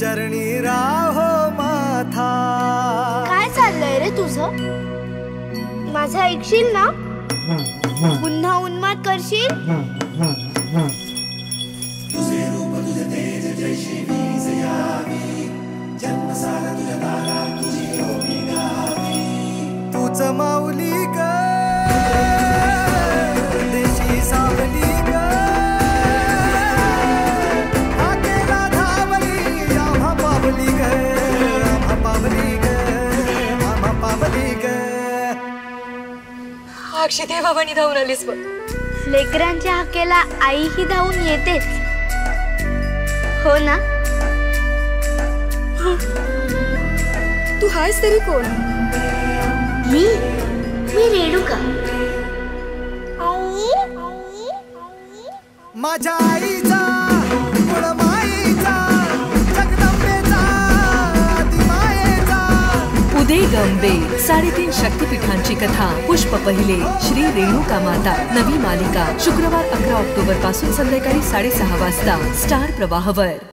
चरणी राहो माथा. काय चाललंय रे तुझं? माझं ऐकशील ना? पुन्हा उन्माद करशील? अक्षते बाबांनी धावून आलीस बघ. लेकरांच्या हाकेला आई ही धावून येतेच. हो ना? तू हायस तरी कोण? मी? मी रेणुका माझ्या आईचा अंबे साडेतीन शक्तीपीठांची कथा पुष्प पहिले श्री रेणुका माता नवी मालिका शुक्रवार अकरा ऑक्टोबरपासून संध्याकाळी साडेसहा वाजता स्टार प्रवाहवर.